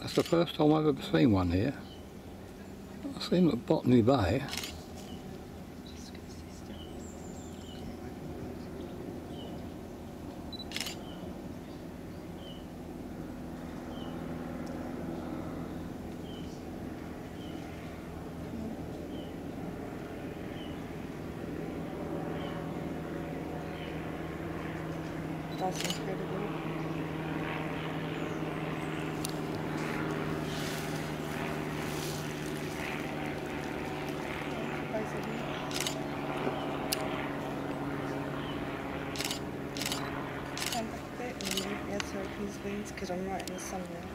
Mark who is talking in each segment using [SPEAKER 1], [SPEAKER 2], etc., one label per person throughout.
[SPEAKER 1] That's the first time I've ever seen one here. I've seen them at Botany Bay.
[SPEAKER 2] That's incredible. Stand back a bit and you won't be able to open his wings because I'm right in the sun now.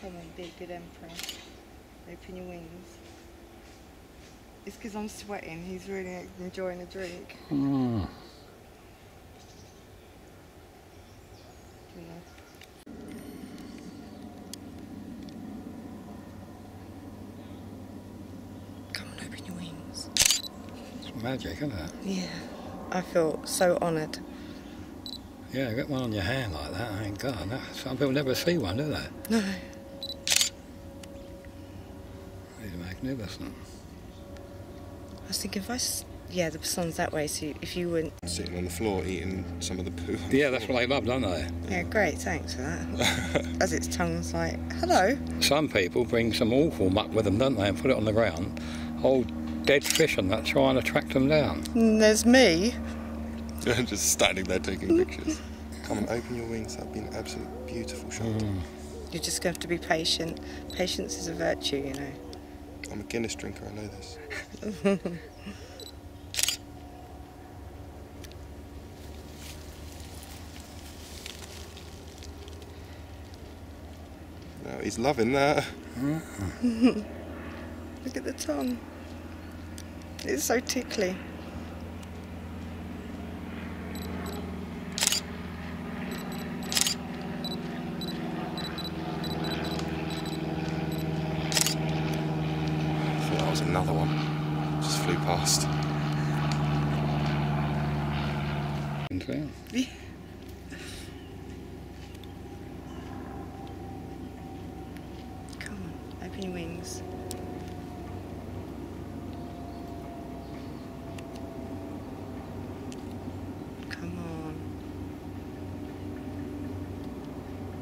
[SPEAKER 2] Come on, be a good emperor. Open your wings. It's because I'm sweating. He's really enjoying a drink.
[SPEAKER 1] Hmm.
[SPEAKER 2] Yeah. Come on, open your wings.
[SPEAKER 1] It's magic, isn't it?
[SPEAKER 2] Yeah. I feel so honoured.
[SPEAKER 1] Yeah, get one on your hand like that, I ain't God. that- Some people never see one, do they?
[SPEAKER 2] No.
[SPEAKER 1] He's magnificent.
[SPEAKER 2] I was thinking if I. S- yeah, the sun's that way, so if you wouldn't.
[SPEAKER 3] Sitting on the floor eating some of the poo.
[SPEAKER 1] Yeah, that's what they love, don't they?
[SPEAKER 2] Yeah, great, thanks for that. As its tongue's like, hello.
[SPEAKER 1] Some people bring some awful muck with them, don't they, and put it on the ground. Old dead fish and that, try and attract them down.
[SPEAKER 2] And there's me.
[SPEAKER 3] Just standing there taking pictures. Come and open your wings. That'd be an absolute beautiful shot. Mm.
[SPEAKER 2] You're just going to have to be patient. Patience is a virtue, you know.
[SPEAKER 3] I'm a Guinness drinker. I know this. no, he's loving that. Mm.
[SPEAKER 2] Look at the tongue. It's so tickly.
[SPEAKER 3] Another one. Just flew past.
[SPEAKER 2] Come on, open your wings. Come on.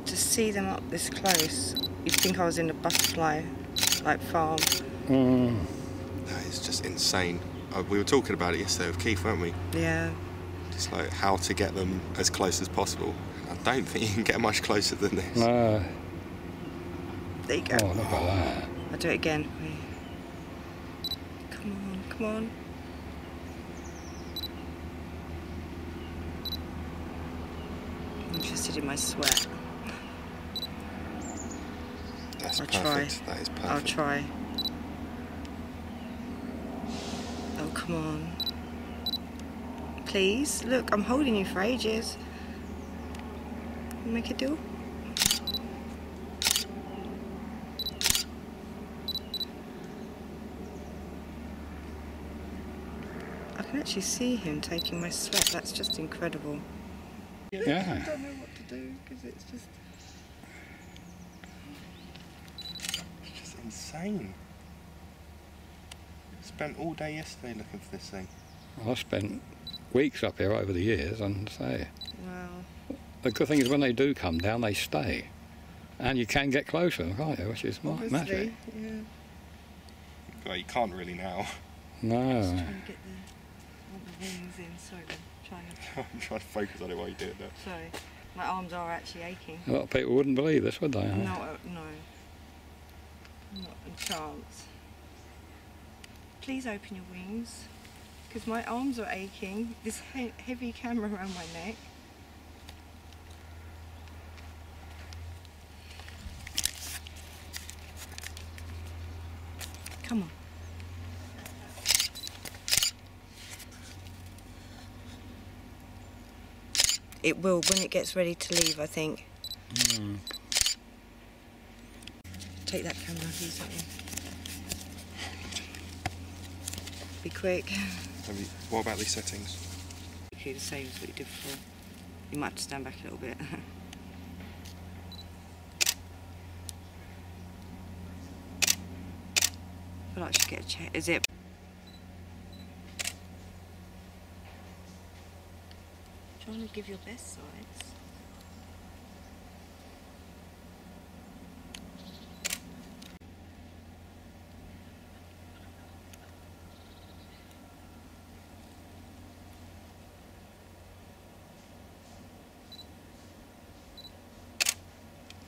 [SPEAKER 2] To see them up this close, you'd think I was in a butterfly like farm.
[SPEAKER 1] Mm.
[SPEAKER 3] That is just insane. Uh, we were talking about it yesterday with Keith, weren't we?
[SPEAKER 2] Yeah.
[SPEAKER 3] Just like how to get them as close as possible. I don't think you can get much closer than this.
[SPEAKER 1] No.
[SPEAKER 2] There you go.
[SPEAKER 1] Oh, look at that.
[SPEAKER 2] I'll do it again. Come on, come on. I'm interested in my sweat.
[SPEAKER 3] That's
[SPEAKER 2] I'll
[SPEAKER 3] perfect.
[SPEAKER 2] try.
[SPEAKER 3] That is perfect.
[SPEAKER 2] I'll try. Oh, come on. Please, look, I'm holding you for ages. Make a deal. I can actually see him taking my sweat. That's just incredible.
[SPEAKER 1] Yeah.
[SPEAKER 2] I don't know what to do because it's just.
[SPEAKER 3] It's just insane. Spent all day yesterday looking for this thing.
[SPEAKER 1] I've spent weeks up here over the years, and say,
[SPEAKER 2] Wow.
[SPEAKER 1] the good thing is when they do come down, they stay. And you can get closer, can't you? Which is ma-
[SPEAKER 2] Obviously,
[SPEAKER 1] magic.
[SPEAKER 2] yeah.
[SPEAKER 3] Well, you can't really now.
[SPEAKER 1] No.
[SPEAKER 2] Just trying to get the, the wings in. Sorry, I'm trying to.
[SPEAKER 3] I'm trying to focus on it while you do it. Though.
[SPEAKER 2] Sorry, my arms are actually aching.
[SPEAKER 1] A lot of people wouldn't believe this, would they?
[SPEAKER 2] No, uh, no, not a chance. Please open your wings, because my arms are aching. This he- heavy camera around my neck. Come on. It will when it gets ready to leave, I think.
[SPEAKER 1] Mm.
[SPEAKER 2] Take that camera, use that one. Be quick.
[SPEAKER 3] Have you, what about these settings?
[SPEAKER 2] Exactly the same as what you did before. You might have to stand back a little bit. I feel like I should get a check. Is it? Trying to give your best sides.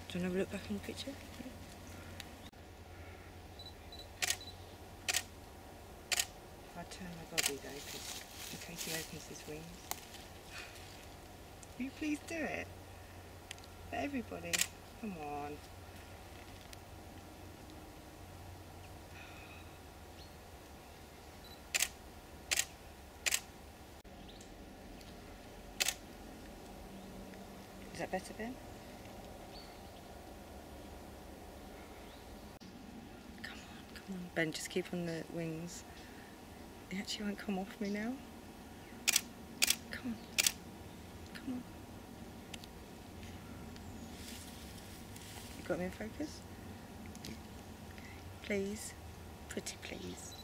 [SPEAKER 2] Do you want to have a look back in the picture? If I turn my body though, in case he opens his wings. Will you please do it? For everybody. Come on. Is that better, Ben? Come on, come on. Ben, just keep on the wings. It actually won't come off me now. Come on. Come on. You got me in focus? Okay. Please. Pretty please.